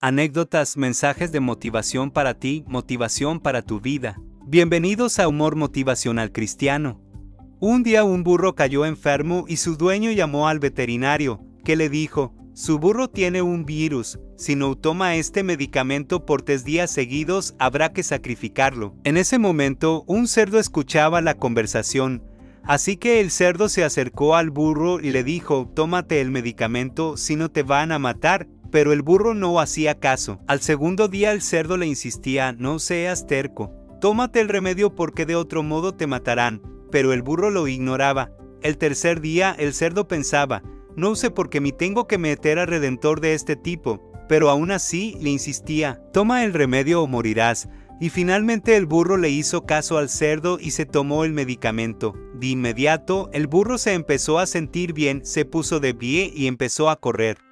anécdotas, mensajes de motivación para ti, motivación para tu vida. Bienvenidos a Humor Motivacional Cristiano. Un día un burro cayó enfermo y su dueño llamó al veterinario, que le dijo, su burro tiene un virus, si no toma este medicamento por tres días seguidos habrá que sacrificarlo. En ese momento un cerdo escuchaba la conversación, así que el cerdo se acercó al burro y le dijo, tómate el medicamento si no te van a matar, pero el burro no hacía caso. Al segundo día el cerdo le insistía, no seas terco, tómate el remedio porque de otro modo te matarán, pero el burro lo ignoraba. El tercer día el cerdo pensaba, no sé por qué me tengo que meter al redentor de este tipo, pero aún así le insistía, toma el remedio o morirás. Y finalmente el burro le hizo caso al cerdo y se tomó el medicamento. De inmediato, el burro se empezó a sentir bien, se puso de pie y empezó a correr.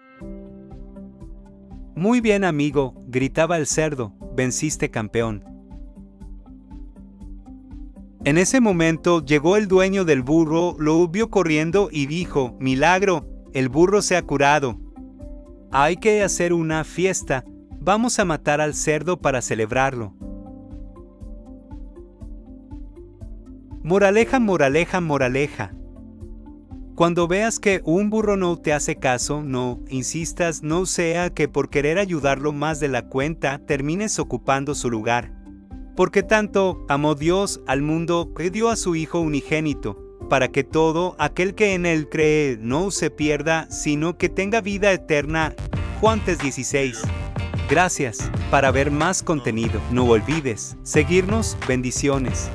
Muy bien amigo, gritaba el cerdo, venciste campeón. En ese momento llegó el dueño del burro, lo vio corriendo y dijo, Milagro, el burro se ha curado. Hay que hacer una fiesta. Vamos a matar al cerdo para celebrarlo. Moraleja, moraleja, moraleja. Cuando veas que un burro no te hace caso, no insistas, no sea que por querer ayudarlo más de la cuenta termines ocupando su lugar. Porque tanto amó Dios al mundo que dio a su Hijo unigénito, para que todo aquel que en él cree no se pierda, sino que tenga vida eterna. Juan 16. Gracias. Para ver más contenido, no olvides seguirnos. Bendiciones.